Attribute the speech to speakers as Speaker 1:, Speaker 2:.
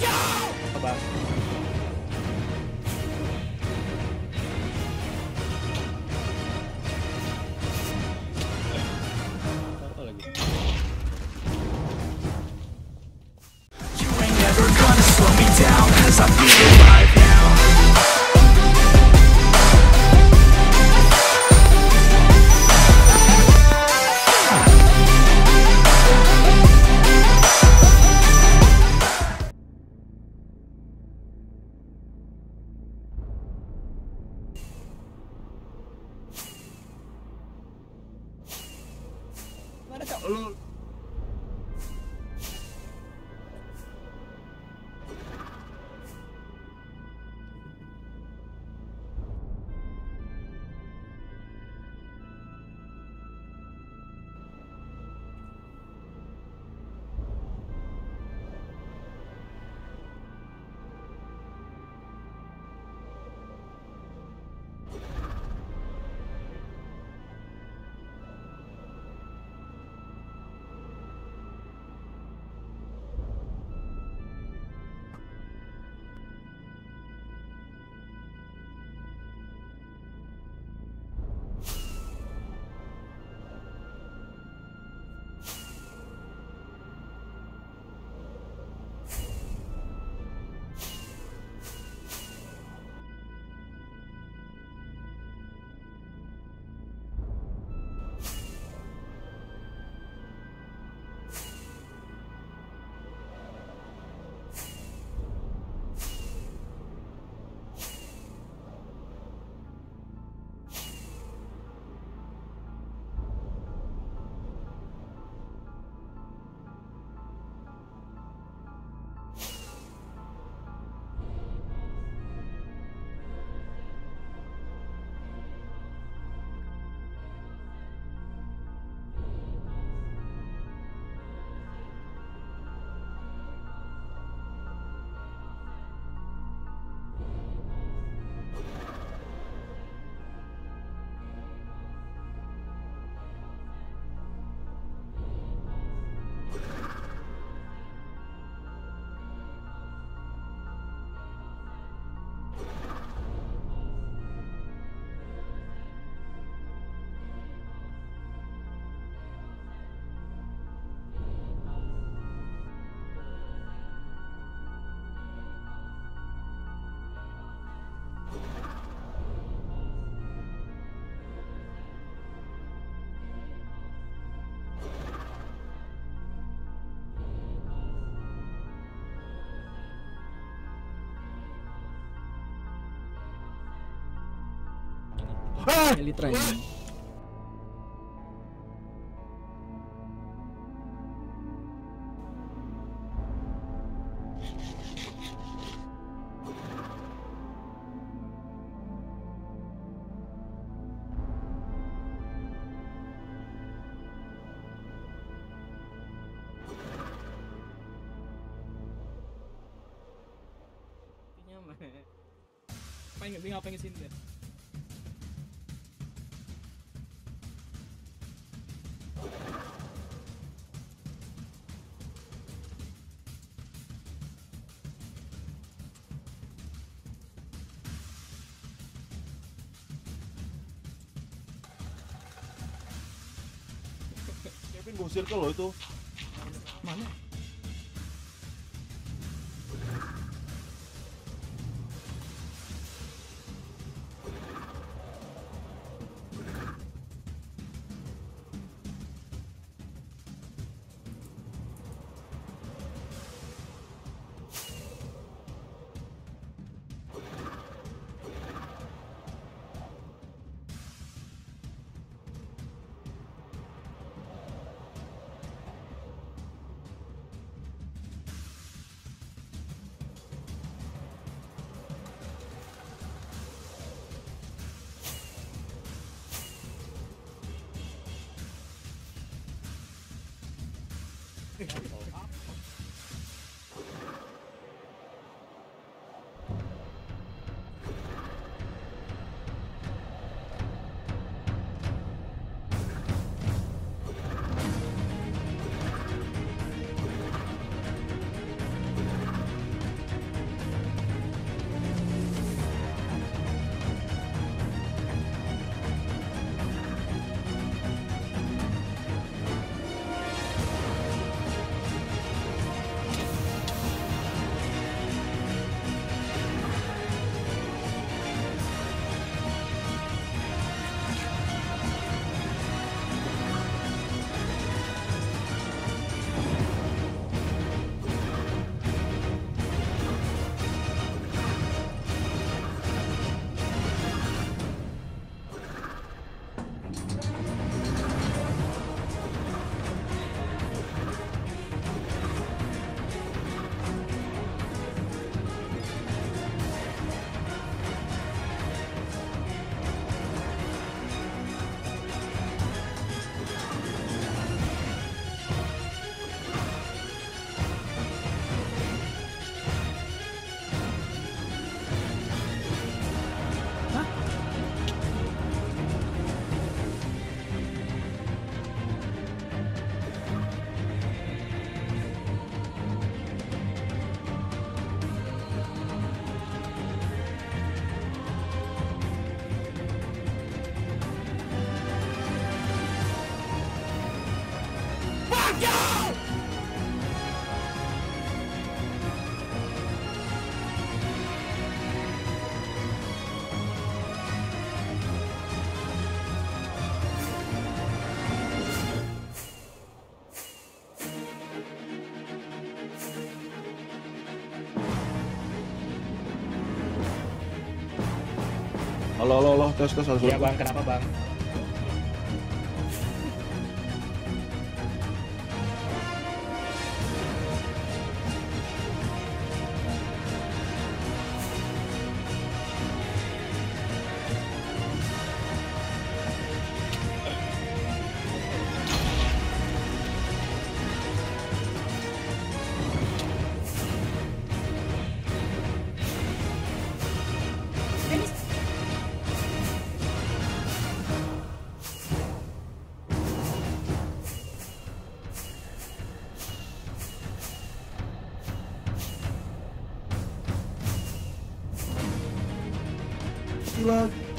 Speaker 1: You ain't never gonna slow me down Cause I feel alive
Speaker 2: ну, cok lu? Elite training. Ngapain nggak ngapain ke sini?
Speaker 3: concierto lo doy todo. Vale.
Speaker 2: Thank you.
Speaker 3: Halo, halo, halo, tes, tes, harus
Speaker 4: Iya bang, kenapa bang? love.